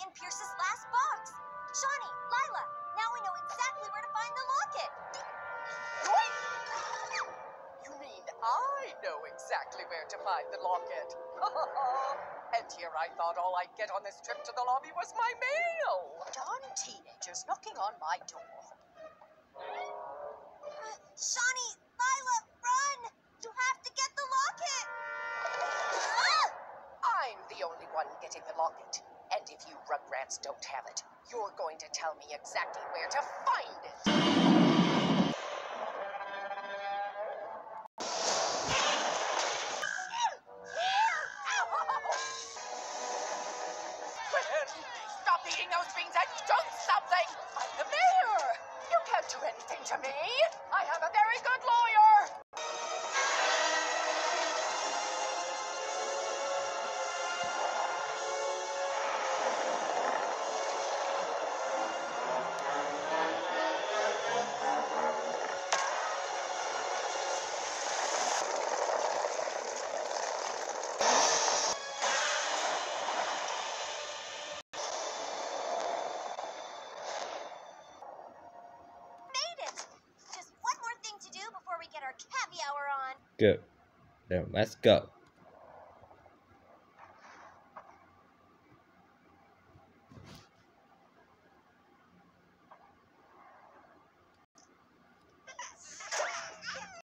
in Pierce's last box. Shani, Lila, now we know exactly where to find the locket. Yoink! You mean I know exactly where to find the locket? and here I thought all I'd get on this trip to the lobby was my mail. Darn teenagers knocking on my door. Uh, Shani, Lila, run! You have to get the locket. Ah! I'm the only one getting the locket. And if you Rugrats don't have it, you're going to tell me exactly where to find it. Stop eating those beans and do something! I'm the mayor! You can't do anything to me! I have a very good lawyer! Cavi hour on. Good. Then let's go.